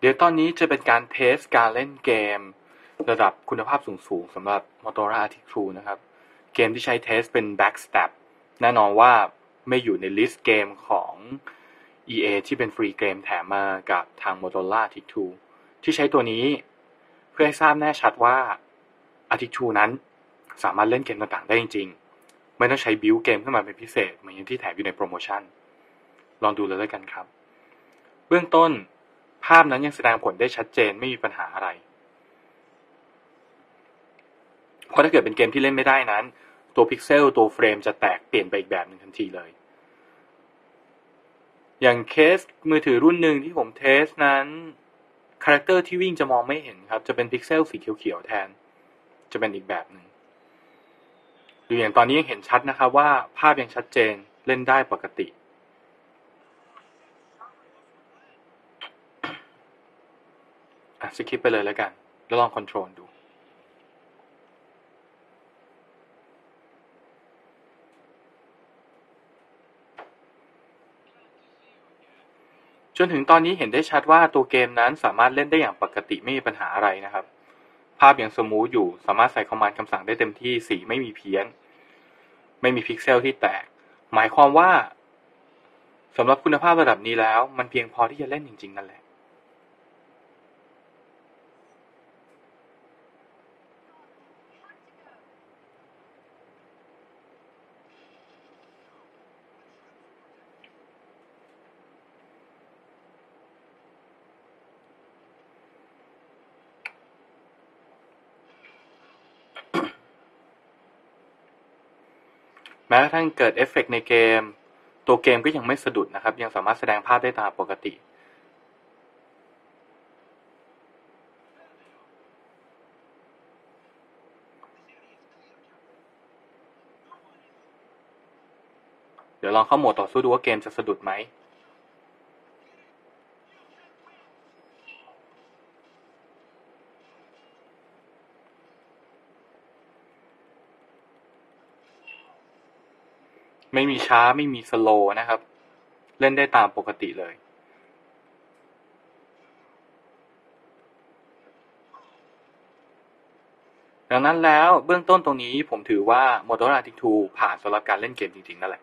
เดี๋ยวตอนนี้จะเป็นการ test การเล่นเกม ระดับคุณภาพสูงๆสำหรับ Motorola Atrix 2นะครับ เกมที่ใช้ test เป็น BackStab แน่นอนว่าไม่อยู่ใน list เกมของ EA ที่เป็น free game แถมมากับทาง Motorola a r t i c 2ที่ใช้ตัวนี้ เพื่อให้ทราบแน่ชัดว่า a r t i c 2นั้นสามารถเล่นเกมต่างๆ ได้จริงๆ ไม่ต้องใช้บิวเกมขึ้นมาเป็นพิเศษ เหมือนอย่างที่แถมอยู่ในโปรโมชั่น ลองดูเลยแล้วกันครับ เบื้องต้น ภาพนั้นยังแสดงผลได้ชัดเจนไม่มีปัญหาอะไร เพราะถ้าเกิดเป็นเกมที่เล่นไม่ได้นั้น ตัวพิกเซลตัว frame จะแตกเปลี่ยนไปอีกแบบหนึ่งทันทีเลย อย่างเคสมือถือรุ่นหนึ่งที่ผม test นั้น character ที่วิ่งจะมองไม่เห็นครับ จะเป็นพิกเซลสีเขียวๆแทน จะเป็นอีกแบบหนึ่งดูอย่างตอนนี้ยังเห็นชัดนะครับว่าภาพยังชัดเจนเล่นได้ปกติ อะ สคิปไปเลยแล้วกัน แล้วลองคอนโทรลดูจนถึงตอนนี้เห็นได้ชัดว่าตัวเกมนั้นสามารถเล่นได้อย่างปกติไม่มีปัญหาอะไรนะครับ ภาพยัง smooth อยู่สามารถใส่ command คำสั่งได้เต็มที่สีไม่มีเพี้ยน ไม่มีพิกเซลที่แตก หมายความว่าสำหรับคุณภาพระดับนี้แล้ว มันเพียงพอที่จะเล่นจริง ๆ นั่นแหละ แม้กระทั่งเกิดเอฟเฟกต์ในเกม ตัวเกมก็ยังไม่สะดุดนะครับ ยังสามารถแสดงภาพได้ตามปกติ เดี๋ยวลองเข้าโหมดต่อสู้ดูว่าเกมจะสะดุดไหม ไม่มีช้าไม่มีสโลว์นะครับ เล่นได้ตามปกติเลย ดังนั้นแล้วเบื้องต้นตรงนี้ผมถือว่า Motorola T2 ผ่านสำหรับการเล่นเกมจริงๆนั่นแหละ